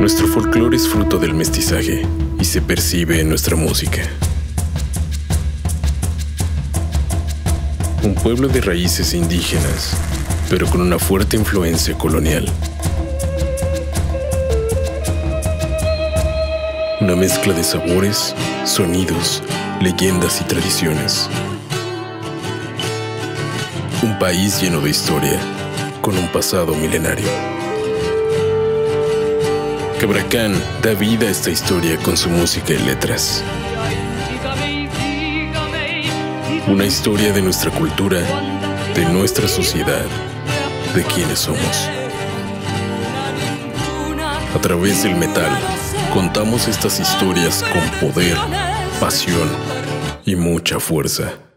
Nuestro folclore es fruto del mestizaje y se percibe en nuestra música. Un pueblo de raíces indígenas, pero con una fuerte influencia colonial. Una mezcla de sabores, sonidos, leyendas y tradiciones. Un país lleno de historia, con un pasado milenario. Cabracán da vida a esta historia con su música y letras. Una historia de nuestra cultura, de nuestra sociedad, de quienes somos. A través del metal, contamos estas historias con poder, pasión y mucha fuerza.